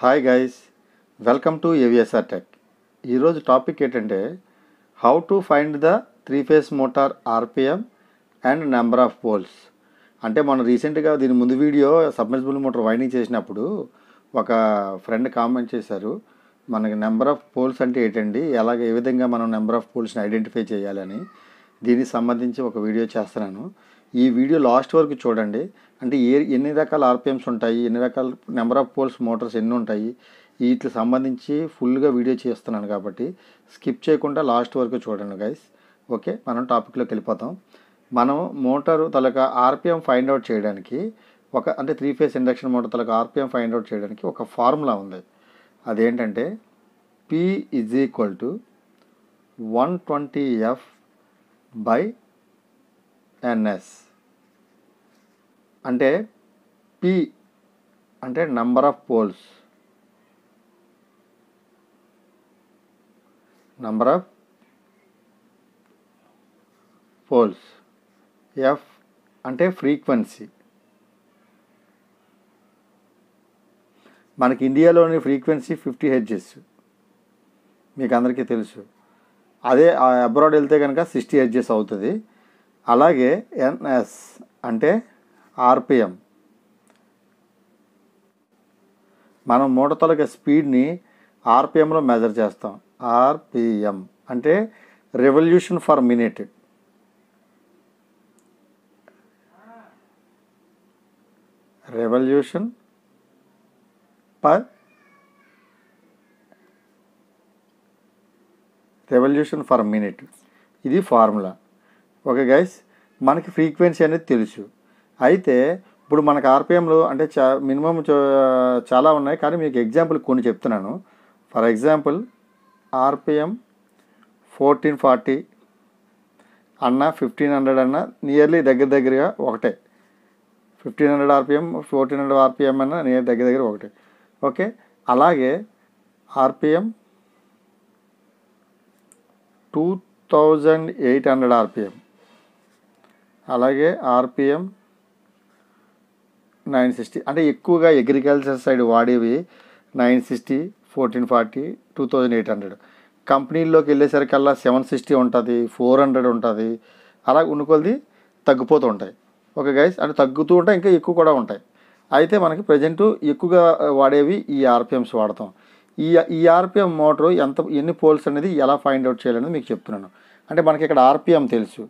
Hi guys welcome to AVSR tech ఈరోజు topic ఏంటంటే how to find the three phase motor RPM and number of poles అంటే మనం రీసెంట్గా దీని ముందు వీడియో సబ్మెర్సిబుల్ మోటార్ వైండింగ్ చేసినప్పుడు ఒక ఫ్రెండ్ కామెంట్ చేశారు మనకి నెంబర్ ఆఫ్ పోల్స్ అంటే ఏంటండి ఎలాగ ఏ విధంగా మనం నెంబర్ ఆఫ్ పోల్స్ని ఐడెంటిఫై చేయాలని. దీనికి సంబంధించి ఒక వీడియో చేస్తున్నాను. ఈ వీడియో లాస్ట్ వరకు చూడండి. అంటే ఏ ఎన్ని రకాల ఆర్పిఎమ్స్ ఉంటాయి ఎన్ని రకాల నెంబర్ ఆఫ్ పోల్స్ మోటార్స్ ఎన్ని ఉంటాయి వీటికి సంబంధించి ఫుల్గా వీడియో చేస్తున్నాను కాబట్టి స్కిప్ చేయకుండా లాస్ట్ వరకు చూడండి గైస్ ఓకే మనం టాపిక్లోకి వెళ్ళిపోతాం. మనం మోటారు తలక ఆర్పిఎం ఫైండ్ అవుట్ చేయడానికి ఒక అంటే త్రీ ఫేస్ ఇండక్షన్ మోటార్ తలక ఆర్పిఎం ఫైండ్ అవుట్ చేయడానికి ఒక ఫార్ములా ఉంది. అదేంటంటే P is equal to one twenty F by NS అంటే పి అంటే number of poles number of poles F అంటే ఫ్రీక్వెన్సీ మనకి ఇండియాలోని ఫ్రీక్వెన్సీ ఫిఫ్టీ హెడ్జెస్ మీకు అందరికీ తెలుసు. అదే అబ్రాడ్ వెళ్తే కనుక సిక్స్టీ హెడ్జెస్ అవుతుంది. అలాగే ఎన్ఎస్ అంటే ఆర్పిఎం. మనం మూడతలకి స్పీడ్ని ఆర్పిఎంలో మెజర్ చేస్తాం. ఆర్పిఎం అంటే revolution for minute revolution per revolution for minute ఇది ఫార్ములా ఓకే గైస్ మనకి ఫ్రీక్వెన్సీ అనేది తెలుసు. అయితే ఇప్పుడు మనకు ఆర్పిఎంలు అంటే చా మినిమం చాలా ఉన్నాయి. కానీ మీకు ఎగ్జాంపుల్ కొన్ని చెప్తున్నాను. For example RPM fourteen forty అన్న ఫిఫ్టీన్ హండ్రెడ్ అన్న నియర్లీ దగ్గర దగ్గరగా ఒకటే. Fifteen hundred RPM fourteen hundred RPM అన్న నియర్ దగ్గర దగ్గర ఒకటే. ఓకే? అలాగే RPM two thousand eight hundred RPM. అలాగే ఆర్పిఎం నైన్ సిక్స్టీ అంటే ఎక్కువగా agriculture side వాడేవి nine sixty fourteen forty two thousand eight hundred. కంపెనీల్లోకి వెళ్ళేసరికల్లా సెవెన్ సిక్స్టీ ఉంటుంది ఫోర్ హండ్రెడ్ ఉంటుంది. అలా ఉనుకొలది తగ్గిపోతూ ఉంటాయి. ఓకే గైస్ అంటే తగ్గుతూ ఉంటాయి ఇంకా ఎక్కువ కూడా ఉంటాయి. అయితే మనకి ప్రజెంట్ ఎక్కువగా వాడేవి ఈ ఆర్పిఎమ్స్ వాడతాం. ఈ ఈ ఆర్పిఎం మోటార్ ఎంత ఎన్ని పోల్స్ అనేది ఎలా ఫైండ్ అవుట్ చేయాలనేది మీకు చెప్తున్నాను. అంటే మనకి ఇక్కడ ఆర్పిఎం తెలుసు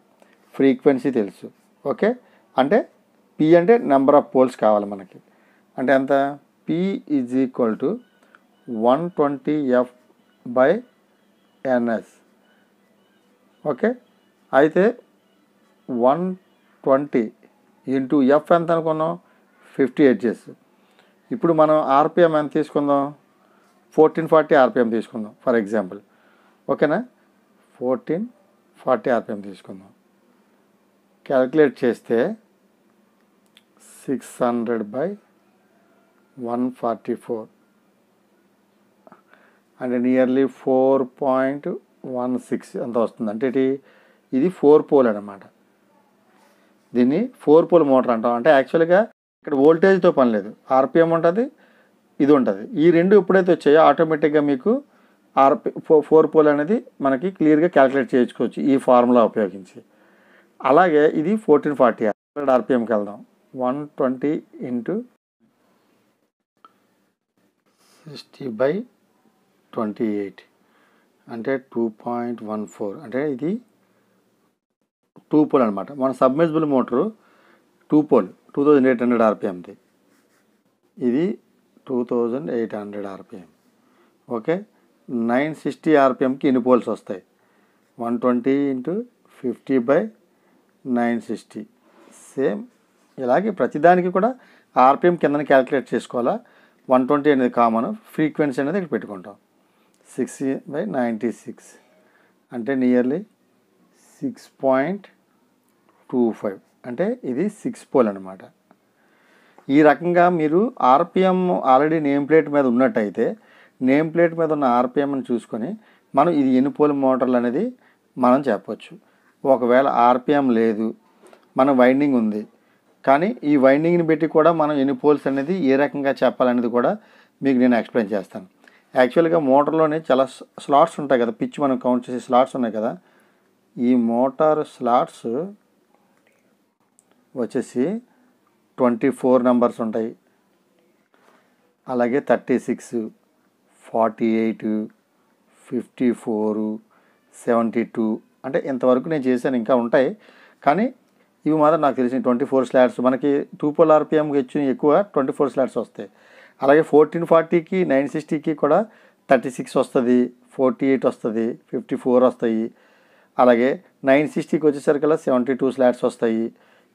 ఫ్రీక్వెన్సీ తెలుసు. ఓకే? అంటే పి అంటే నెంబర్ ఆఫ్ పోల్స్ కావాలి మనకి. అంటే ఎంత? P is equal to one twenty F by NS okay అయితే వన్ ట్వంటీ ఇంటూ ఎఫ్ ఎంత అనుకున్నాం? ఫిఫ్టీ ఎడ్జెస్ ఇప్పుడు మనం ఆర్పిఎం ఎంత తీసుకుందాం? ఫోర్టీన్ ఫార్టీ ఆర్పిఎం తీసుకుందాం ఫర్ ఎగ్జాంపుల్ ఓకేనా ఫోర్టీన్ ఫార్టీ ఆర్పిఎం తీసుకుందాం. క్యాలిక్యులేట్ చేస్తే six hundred by one forty four అంటే nearly four point one six అంత వస్తుంది? అంటే ఇది ఫోర్ పోల్ అనమాట దీన్ని ఫోర్ పోల్ మోటార్ అంటాం. అంటే యాక్చువల్గా ఇక్కడ వోల్టేజ్తో పని లేదు. ఆర్పిఎం ఉంటుంది ఇది ఉంటుంది. ఈ రెండు ఎప్పుడైతే వచ్చాయో ఆటోమేటిక్గా మీకు ఆర్పి ఫోర్ పోల్ అనేది మనకి క్లియర్గా క్యాలిక్యులేట్ చేయించుకోవచ్చు ఈ ఫార్ములా ఉపయోగించి. అలాగే ఇది ఫోర్టీన్ ఫార్టీ హండ్రెడ్ ఆర్పిఎంకి వెళ్దాం. One twenty into sixty by twenty eight. అంటే టూ పాయింట్ వన్ ఫోర్. అంటే ఇది టూ పోల్ అనమాట మన submersible motor two pole two thousand eight hundred ఆర్పిఎంది. ఇది two thousand eight hundred RPM. Okay? Nine sixty ఆర్పిఎంకి ఇన్ని poles వస్తాయి? One twenty into fifty by nine sixty. Same ఇలాగే ప్రతిదానికి కూడా ఆర్పిఎం కింద క్యాలిక్యులేట్ చేసుకోవాలా? వన్ ట్వంటీ అనేది కామన్ ఫ్రీక్వెన్సీ అనేది ఇక్కడ పెట్టుకుంటాం. సిక్స్ బై నైంటీ సిక్స్ అంటే nearly six point two five అంటే ఇది సిక్స్ పోల్ అనమాట ఈ రకంగా మీరు ఆర్పిఎం ఆల్రెడీ నేమ్ ప్లేట్ మీద ఉన్నట్టయితే నేమ్ ప్లేట్ మీద ఉన్న ఆర్పిఎంని చూసుకొని మనం ఇది ఎన్ని పోల్ మోటార్లు అనేది మనం చెప్పవచ్చు ఒకవేళ ఆర్పిఎం లేదు మన వైండింగ్ ఉంది కానీ ఈ వైండింగ్ని పెట్టి కూడా మనం ఎన్ని పోల్స్ అనేది ఏ రకంగా చెప్పాలనేది కూడా మీకు నేను ఎక్స్ప్లెయిన్ చేస్తాను. యాక్చువల్గా మోటార్లోనే చాలా స్లాట్స్ ఉంటాయి కదా పిచ్ మనం కౌంట్ చేసే స్లాట్స్ ఉన్నాయి కదా ఈ మోటార్ స్లాట్స్ వచ్చేసి ట్వంటీ ఫోర్ నెంబర్స్ ఉంటాయి. అలాగే thirty six forty eight fifty four seventy two అంటే ఇంతవరకు నేను చేశాను ఇంకా ఉంటాయి. కానీ ఇవి మాత్రం నాకు తెలిసిన ట్వంటీ ఫోర్ స్లాట్స్. మనకి టూ పోల్ ఆర్పిఎంకి ఇచ్చిన ఎక్కువ ట్వంటీ ఫోర్ స్లాట్స్ వస్తాయి. అలాగే ఫోర్టీన్ ఫార్టీకి నైన్ సిక్స్టీకి కూడా థర్టీ సిక్స్ వస్తుంది ఫోర్టీ ఎయిట్ వస్తుంది ఫిఫ్టీ ఫోర్ వస్తాయి. అలాగే నైన్ సిక్స్టీకి వచ్చేసరికల్లా సెవెంటీ టూ స్లాట్స్ వస్తాయి.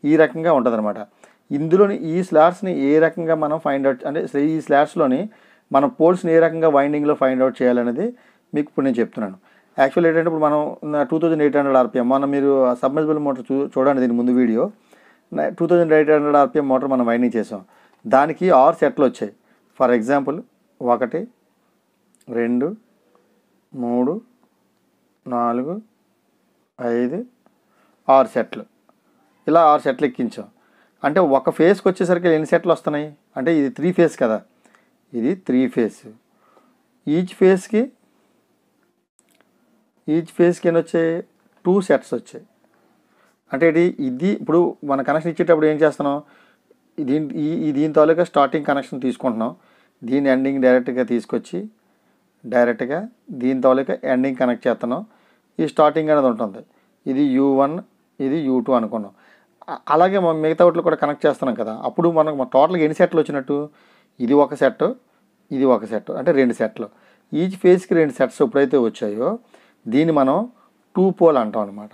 ఈ రకంగా ఉంటుందన్నమాట. ఇందులోని ఈ స్లాట్స్ని ఏ రకంగా మనం ఫైండ్ అవుట్ అంటే ఈ స్లాట్స్లోని మనం పోల్స్ని ఏ రకంగా వైండింగ్లో ఫైండ్ అవుట్ చేయాలనేది మీకు ఇప్పుడు నేను చెప్తున్నాను. యాక్చువల్ ఏంటంటే ఇప్పుడు మనం two thousand eight hundred RPM మనం మీరు సబ్మెర్సిబుల్ మోటార్ చూ చూడండి దీని ముందు video. Two thousand eight hundred RPM motor మనం వైండింగ్ చేసాం. దానికి ఆరు సెట్లు వచ్చాయి. ఫర్ ఎగ్జాంపుల్ ఒకటి రెండు మూడు నాలుగు ఐదు ఆరు సెట్లు. ఇలా ఆరు సెట్లు ఎక్కించాం. అంటే ఒక ఫేస్కి వచ్చేసరికి ఎన్ని సెట్లు వస్తున్నాయి? అంటే ఇది త్రీ ఫేస్ కదా. ఇది త్రీ ఫేస్ ఈచ్ ఫేస్కి ఈచ్ ఫేస్కి ఎన్ని వచ్చాయి టూ సెట్స్ వచ్చాయి. అంటే ఇది ఇది ఇప్పుడు మన కనెక్షన్ ఇచ్చేటప్పుడు ఏం చేస్తున్నాం? దీని ఈ దీని తాలూకా స్టార్టింగ్ కనెక్షన్ తీసుకుంటున్నాం. దీని ఎండింగ్ డైరెక్ట్గా తీసుకొచ్చి డైరెక్ట్గా దీని తాలూకా ఎండింగ్ కనెక్ట్ చేస్తున్నాం. ఈ స్టార్టింగ్ అనేది ఉంటుంది. ఇది యూ వన్ ఇది యూ టూ అనుకున్నాం. అలాగే మనం మిగతా వాటిలో కూడా కనెక్ట్ చేస్తున్నాం కదా. అప్పుడు మనకు టోటల్గా ఎన్ని సెట్లు వచ్చినట్టు? ఇది ఒక సెట్ ఇది ఒక సెట్ అంటే రెండు సెట్లు. ఈచ్ ఫేస్కి రెండు సెట్స్ ఎప్పుడైతే వచ్చాయో దీన్ని మనం టూ పోల్ అంటాం అనమాట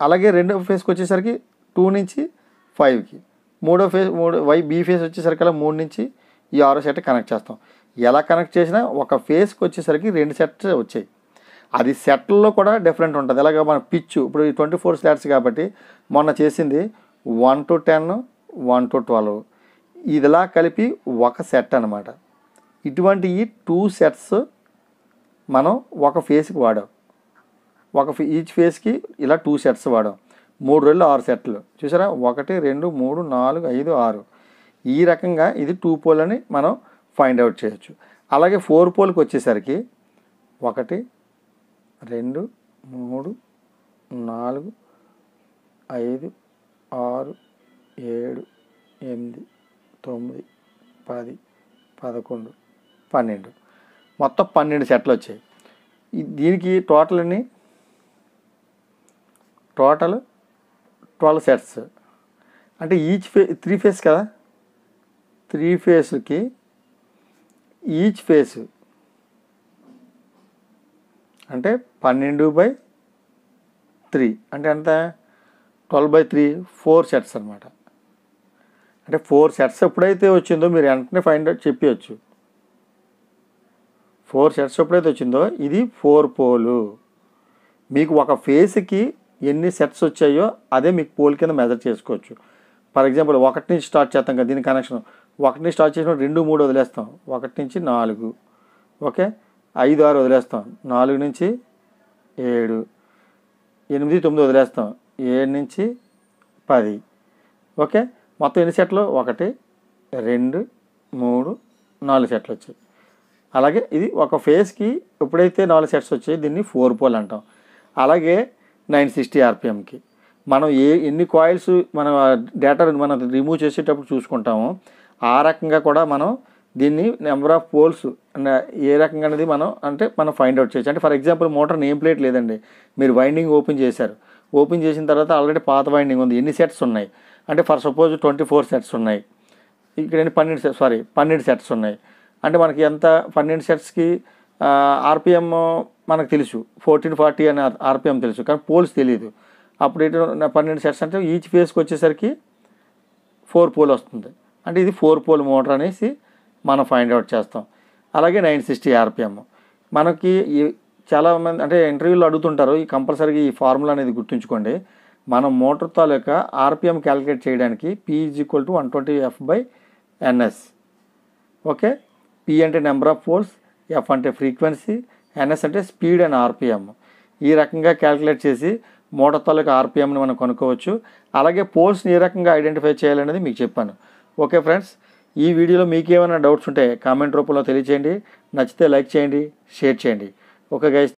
అలాగే రెండో ఫేస్కి వచ్చేసరికి టూ నుంచి ఫైవ్కి మూడో ఫేస్ మూడు వై బీ ఫేస్ వచ్చేసరికి మూడు నుంచి ఈ ఆరో సెట్ కనెక్ట్ చేస్తాం. ఎలా కనెక్ట్ చేసినా ఒక ఫేస్కి వచ్చేసరికి రెండు సెట్స్ వచ్చాయి. అది సెట్లలో కూడా డిఫరెంట్ ఉంటుంది. ఎలాగ మన పిచ్ ఇప్పుడు ఈ ట్వంటీ ఫోర్ స్లాట్స్ కాబట్టి మొన్న చేసింది one to ten one to twelve ఇదిలా కలిపి ఒక సెట్ అనమాట ఇటువంటి ఈ టూ సెట్స్ మనం ఒక ఫేస్కి వాడాం. ఒక ఈచ్ ఫేస్కి ఇలా టూ సెట్స్ వాడాం. మూడు రోజులు ఆరు సెట్లు. చూసారా? ఒకటి రెండు మూడు నాలుగు ఐదు ఆరు. ఈ రకంగా ఇది టూ పోల్ అని మనం ఫైండ్ అవుట్ చేయొచ్చు. అలాగే ఫోర్ పోల్కి వచ్చేసరికి ఒకటి రెండు మూడు నాలుగు ఐదు ఆరు ఏడు ఎనిమిది తొమ్మిది పది పదకొండు పన్నెండు. మొత్తం పన్నెండు సెట్లు వచ్చాయి. దీనికి టోటల్ అన్ని టోటల్ ట్వెల్వ్ సెట్స్. అంటే ఈచ్ ఫే త్రీ ఫేస్ కదా? త్రీ ఫేస్కి ఈచ్ ఫేస్ అంటే పన్నెండు బై త్రీ. అంటే ఎంత? Twelve by three four sets అనమాట అంటే ఫోర్ సెట్స్ ఎప్పుడైతే వచ్చిందో మీరు వెంటనే ఫైండ్ అవుట్ చెప్పవచ్చు ఫోర్ సెట్స్ ఎప్పుడైతే వచ్చిందో ఇది ఫోర్ పోలు. మీకు ఒక ఫేస్కి ఎన్ని సెట్స్ వచ్చాయో అదే మీకు పోల్ కింద మెజర్ చేసుకోవచ్చు. ఫర్ ఎగ్జాంపుల్ ఒకటి నుంచి స్టార్ట్ చేస్తాం కదా దీని కనెక్షన్ ఒకటి నుంచి స్టార్ట్ చేసిన రెండు మూడు వదిలేస్తాం. ఒకటి నుంచి నాలుగు. ఓకే? ఐదు ఆరు వదిలేస్తాం. నాలుగు నుంచి ఏడు. ఎనిమిది తొమ్మిది వదిలేస్తాం. ఏడు నుంచి పది. ఓకే? మొత్తం ఎన్ని సెట్లు? ఒకటి రెండు మూడు నాలుగు సెట్లు వచ్చాయి. అలాగే ఇది ఒక ఫేస్కి ఎప్పుడైతే నాలుగు సెట్స్ వచ్చాయి దీన్ని ఫోర్ పోల్ అంటాం. అలాగే నైన్ సిక్స్టీ ఆర్పిఎంకి. మనం ఏ ఎన్ని కాయిల్స్ మన డేటా మనం రిమూవ్ చేసేటప్పుడు చూసుకుంటామో ఆ రకంగా కూడా మనం దీన్ని నెంబర్ ఆఫ్ పోల్స్ ఏ రకంగా అనేది మనం అంటే మనం ఫైండ్ అవుట్ చేయొచ్చు. అంటే for example motor name plate లేదండి. మీరు వైండింగ్ ఓపెన్ చేశారు. ఓపెన్ చేసిన తర్వాత ఆల్రెడీ పాత వైండింగ్ ఉంది. ఎన్ని సెట్స్ ఉన్నాయి? అంటే for suppose twenty four sets ఉన్నాయి. ఇక్కడ పన్నెండు సెట్ సారీ పన్నెండు సెట్స్ ఉన్నాయి. అంటే మనకి ఎంత పన్నెండు సెట్స్కి ఆర్పిఎం మనకు తెలుసు. ఫోర్టీన్ ఫార్టీ అనే ఆర్పిఎం తెలుసు. కానీ పోల్స్ తెలియదు అప్పుడు ఏంటి పన్నెండు సెట్స్ అంటే ఈచ్ ఫేస్కి వచ్చేసరికి ఫోర్ పోల్ వస్తుంది. అంటే ఇది ఫోర్ పోల్ మోటార్ అనేసి మనం ఫైండ్ అవుట్ చేస్తాం. అలాగే నైన్ సిక్స్టీ ఆర్పిఎం. మనకి చాలామంది చాలా మంది అంటే ఇంటర్వ్యూలో అడుగుతుంటారు ఈ కంపల్సరీగా ఈ ఫార్ములా అనేది గుర్తుంచుకోండి. మనం మోటార్ తాలూకా ఆర్పిఎం క్యాలిక్యులేట్ చేయడానికి P is equal to one twenty F by NS okay? P అంటే నెంబర్ ఆఫ్ పోల్స్ ఎఫ్ అంటే ఫ్రీక్వెన్సీ ఎన్ఎస్ అంటే స్పీడ్ అండ్ ఆర్పిఎం ఈ రకంగా క్యాలిక్యులేట్ చేసి మోటార్ తాలూకా ఆర్పిఎంని మనం కనుక్కోవచ్చు. అలాగే పోల్స్ని ఏ రకంగా ఐడెంటిఫై చేయాలనేది మీకు చెప్పాను. ఓకే ఫ్రెండ్స్ ఈ వీడియోలో మీకు ఏమైనా డౌట్స్ ఉంటే కామెంట్ రూపంలో తెలియచేయండి. నచ్చితే లైక్ చేయండి షేర్ చేయండి. Okay guys